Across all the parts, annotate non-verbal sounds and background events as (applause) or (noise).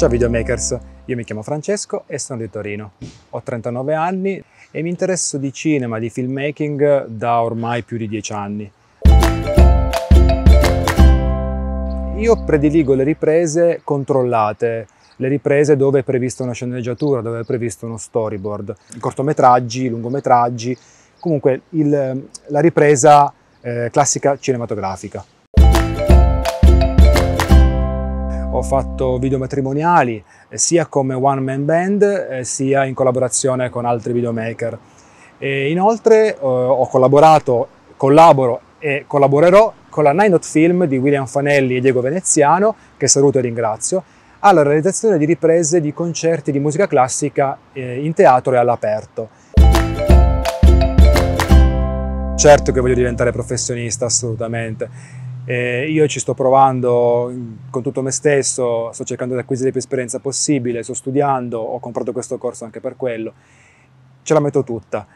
Ciao videomakers, io mi chiamo Francesco e sono di Torino. Ho 39 anni e mi interesso di cinema, di filmmaking da ormai più di 10 anni. Io prediligo le riprese controllate, le riprese dove è prevista una sceneggiatura, dove è previsto uno storyboard, cortometraggi, lungometraggi, comunque il, la ripresa eh, classica cinematografica. Ho fatto video matrimoniali eh, sia come one man band eh, sia in collaborazione con altri videomaker. E inoltre eh, ho collaborato, collaboro e collaborerò con la Nine Not Film di William Fanelli e Diego Veneziano, che saluto e ringrazio, alla realizzazione di riprese di concerti di musica classica in teatro e all'aperto. Certo che voglio diventare professionista, assolutamente. Eh, io ci sto provando con tutto me stesso, sto cercando di acquisire più esperienza possibile, sto studiando, ho comprato questo corso anche per quello. Ce la metto tutta.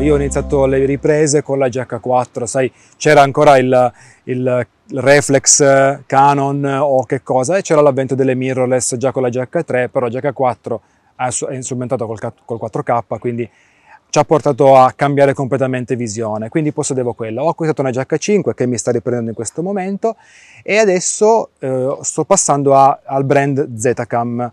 Io ho iniziato le riprese con la GH4, sai, c'era ancora il, il, reflex Canon o che cosa, e c'era l'avvento delle mirrorless già con la GH3, però GH4 è strumentato col, col 4K, quindi ci ha portato a cambiare completamente visione, quindi possedevo quella. Ho acquistato una GH5 che mi sta riprendendo in questo momento e adesso eh, sto passando a, al brand Zetacam.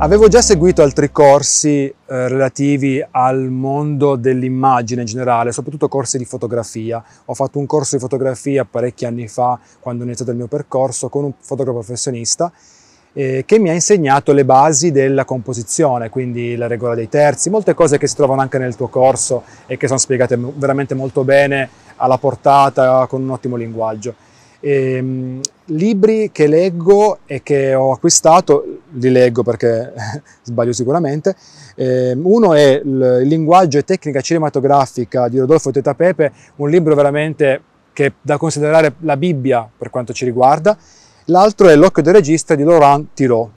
Avevo già seguito altri corsi eh, relativi al mondo dell'immagine in generale, soprattutto corsi di fotografia. Ho fatto un corso di fotografia parecchi anni fa, quando ho iniziato il mio percorso, con un fotografo professionista, eh, che mi ha insegnato le basi della composizione, quindi la regola dei terzi, molte cose che si trovano anche nel tuo corso e che sono spiegate veramente molto bene, alla portata, con un ottimo linguaggio. E, libri che leggo e che ho acquistato, li leggo perché (laughs) sbaglio sicuramente, eh, uno è Il linguaggio e tecnica cinematografica di Rodolfo Teta Pepe, un libro veramente che è da considerare la Bibbia per quanto ci riguarda, l'altro è L'occhio del regista di Laurent Tirot.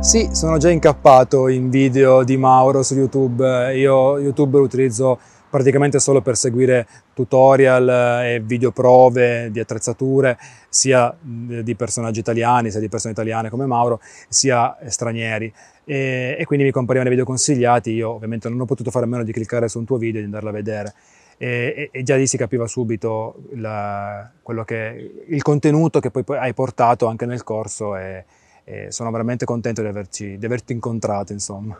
Sì, sono già incappato in video di Mauro su YouTube, io YouTube lo utilizzo praticamente solo per seguire tutorial eh, e video prove di attrezzature sia di personaggi italiani, sia di persone italiane come Mauro, sia stranieri e, e quindi mi comparivano i video consigliati, io ovviamente non ho potuto fare a meno di cliccare su un tuo video e di andarlo a vedere. E, e, già lì si capiva subito la, che, il contenuto che poi hai portato anche nel corso e, e sono veramente contento di, averci, di averti incontrato insomma.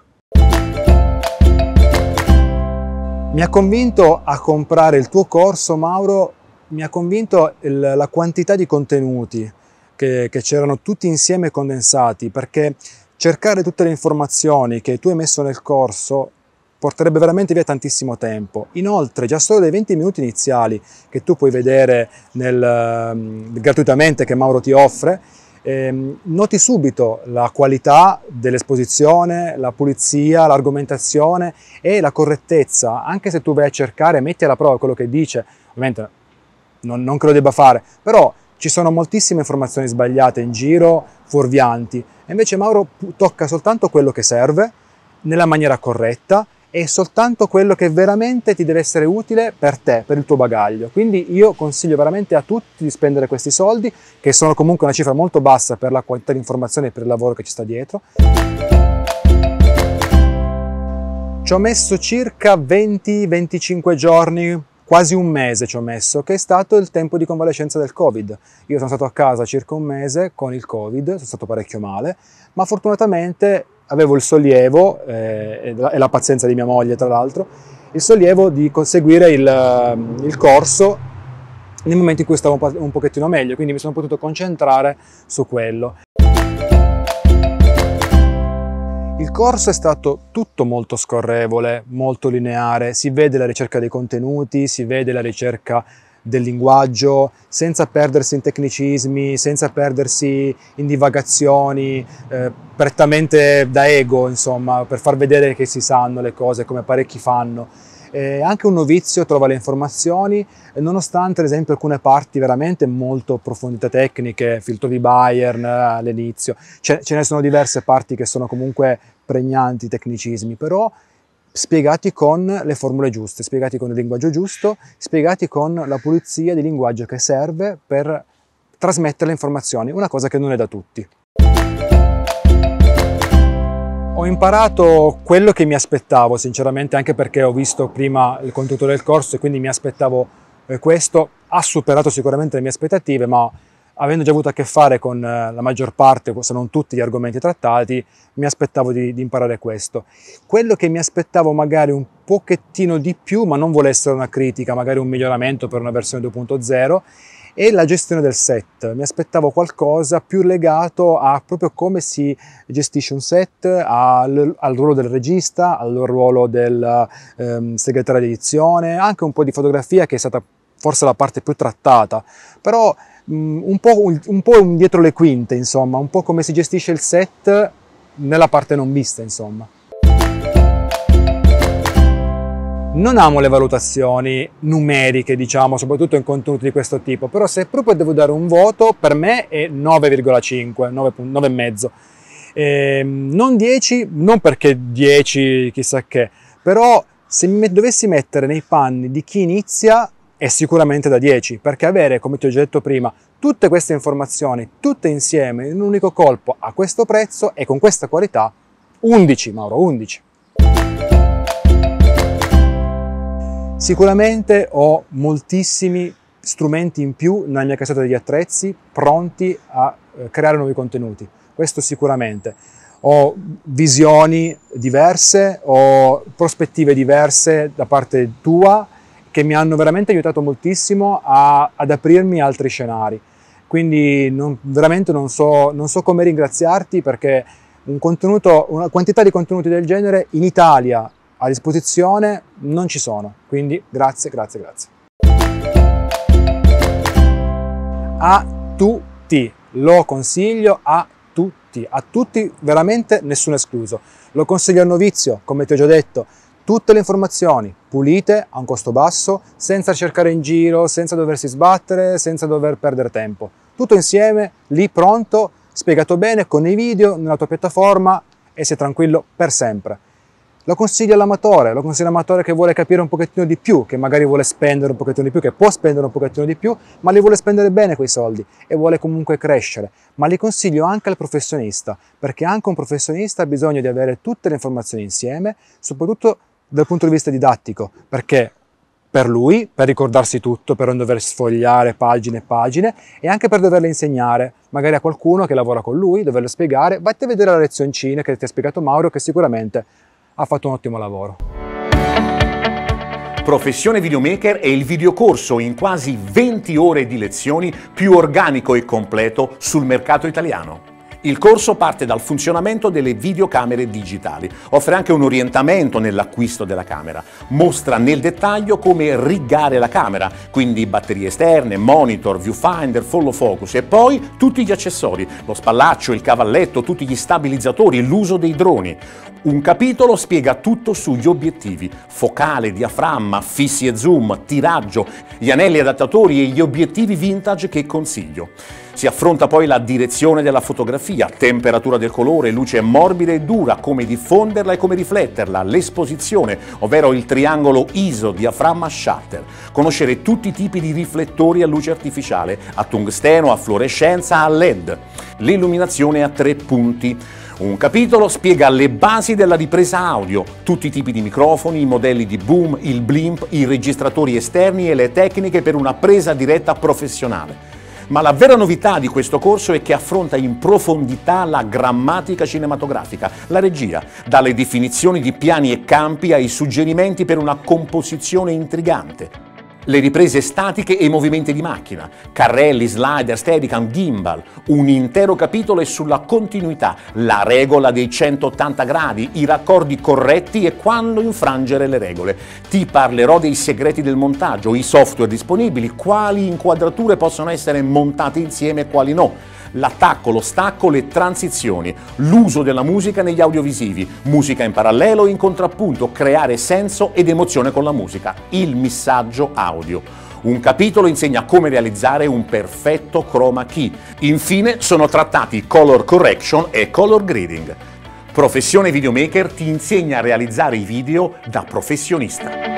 Mi ha convinto a comprare il tuo corso, Mauro, mi ha convinto il, la quantità di contenuti che, che c'erano tutti insieme condensati, perché cercare tutte le informazioni che tu hai messo nel corso porterebbe veramente via tantissimo tempo. Inoltre, già solo dai 20 minuti iniziali che tu puoi vedere nel, um, gratuitamente che Mauro ti offre, eh, noti subito la qualità dell'esposizione, la pulizia, l'argomentazione e la correttezza, anche se tu vai a cercare, metti alla prova quello che dice, ovviamente non, non che lo debba fare, però ci sono moltissime informazioni sbagliate in giro, fuorvianti, e invece Mauro tocca soltanto quello che serve, nella maniera corretta, è soltanto quello che veramente ti deve essere utile per te, per il tuo bagaglio. Quindi io consiglio veramente a tutti di spendere questi soldi, che sono comunque una cifra molto bassa per la qualità di informazione e per il lavoro che ci sta dietro. Ci ho messo circa 20-25 giorni, quasi un mese ci ho messo, che è stato il tempo di convalescenza del Covid. Io sono stato a casa circa un mese con il Covid, sono stato parecchio male, ma fortunatamente avevo il sollievo, eh, e la pazienza di mia moglie tra l'altro, il sollievo di conseguire il, eh, il corso nel momento in cui stavo un pochettino meglio, quindi mi sono potuto concentrare su quello. Il corso è stato tutto molto scorrevole, molto lineare, si vede la ricerca dei contenuti, si vede la ricerca del linguaggio, senza perdersi in tecnicismi, senza perdersi in divagazioni, eh, prettamente da ego, insomma, per far vedere che si sanno le cose come parecchi fanno. Eh, anche un novizio trova le informazioni, nonostante ad esempio alcune parti veramente molto profondità tecniche, filtro di Bayern eh, all'inizio, ce, ce ne sono diverse parti che sono comunque pregnanti tecnicismi, però spiegati con le formule giuste, spiegati con il linguaggio giusto, spiegati con la pulizia di linguaggio che serve per trasmettere le informazioni, una cosa che non è da tutti. Ho imparato quello che mi aspettavo, sinceramente, anche perché ho visto prima il contenuto del corso e quindi mi aspettavo eh, questo. Ha superato sicuramente le mie aspettative, ma avendo già avuto a che fare con eh, la maggior parte, se non tutti gli argomenti trattati, mi aspettavo di, di, imparare questo. Quello che mi aspettavo magari un pochettino di più, ma non vuole essere una critica, magari un miglioramento per una versione 2.0, è la gestione del set. Mi aspettavo qualcosa più legato a proprio come si gestisce un set, al, al ruolo del regista, al ruolo del ehm, segretario di edizione, anche un po' di fotografia che è stata forse la parte più trattata, però un po', un po' dietro le quinte, insomma, un po' come si gestisce il set nella parte non vista, insomma. Non amo le valutazioni numeriche, diciamo, soprattutto in contenuti di questo tipo, però se proprio devo dare un voto, per me è 9,5, 9,5. Eh, non 10, non perché 10 chissà che, però se mi dovessi mettere nei panni di chi inizia, è sicuramente da 10, perché avere, come ti ho già detto prima, tutte queste informazioni, tutte insieme, in un unico colpo, a questo prezzo e con questa qualità, 11, Mauro, 11. Sicuramente ho moltissimi strumenti in più nella mia casetta degli attrezzi pronti a eh, creare nuovi contenuti, questo sicuramente. Ho visioni diverse, ho prospettive diverse da parte tua, che mi hanno veramente aiutato moltissimo a, ad aprirmi altri scenari. Quindi non, veramente non so, non so come ringraziarti perché un una quantità di contenuti del genere in Italia a disposizione non ci sono. Quindi grazie, grazie, grazie. A tutti, lo consiglio a tutti, a tutti veramente nessuno escluso. Lo consiglio al novizio, come ti ho già detto, tutte le informazioni pulite a un costo basso, senza cercare in giro, senza doversi sbattere, senza dover perdere tempo. Tutto insieme, lì pronto, spiegato bene con i video nella tua piattaforma e sei tranquillo per sempre. Lo consiglio all'amatore, lo consiglio all'amatore che vuole capire un pochettino di più, che magari vuole spendere un pochettino di più, che può spendere un pochettino di più, ma li vuole spendere bene quei soldi e vuole comunque crescere. Ma li consiglio anche al professionista, perché anche un professionista ha bisogno di avere tutte le informazioni insieme, soprattutto dal punto di vista didattico, perché per lui, per ricordarsi tutto, per non dover sfogliare pagine e pagine e anche per doverle insegnare, magari a qualcuno che lavora con lui, doverlo spiegare, vatti a vedere la lezioncina che ti ha spiegato Mauro che sicuramente ha fatto un ottimo lavoro. Professione Videomaker è il videocorso in quasi 20 ore di lezioni più organico e completo sul mercato italiano. Il corso parte dal funzionamento delle videocamere digitali, offre anche un orientamento nell'acquisto della camera, mostra nel dettaglio come riggare la camera, quindi batterie esterne, monitor, viewfinder, follow focus e poi tutti gli accessori, lo spallaccio, il cavalletto, tutti gli stabilizzatori, l'uso dei droni. Un capitolo spiega tutto sugli obiettivi, focale, diaframma, fissi e zoom, tiraggio, gli anelli adattatori e gli obiettivi vintage che consiglio. Si affronta poi la direzione della fotografia, temperatura del colore, luce morbida e dura, come diffonderla e come rifletterla, l'esposizione, ovvero il triangolo ISO, diaframma, shutter. Conoscere tutti i tipi di riflettori a luce artificiale, a tungsteno, a fluorescenza, a LED. L'illuminazione a tre punti. Un capitolo spiega le basi della ripresa audio, tutti i tipi di microfoni, i modelli di boom, il blimp, i registratori esterni e le tecniche per una presa diretta professionale. Ma la vera novità di questo corso è che affronta in profondità la grammatica cinematografica, la regia, dalle definizioni di piani e campi ai suggerimenti per una composizione intrigante le riprese statiche e i movimenti di macchina, carrelli, slider, steadicam, gimbal. Un intero capitolo è sulla continuità, la regola dei 180 gradi, i raccordi corretti e quando infrangere le regole. Ti parlerò dei segreti del montaggio, i software disponibili, quali inquadrature possono essere montate insieme e quali no l'attacco, lo stacco, le transizioni, l'uso della musica negli audiovisivi, musica in parallelo e in contrappunto, creare senso ed emozione con la musica, il missaggio audio. Un capitolo insegna come realizzare un perfetto chroma key. Infine sono trattati color correction e color grading. Professione Videomaker ti insegna a realizzare i video da professionista.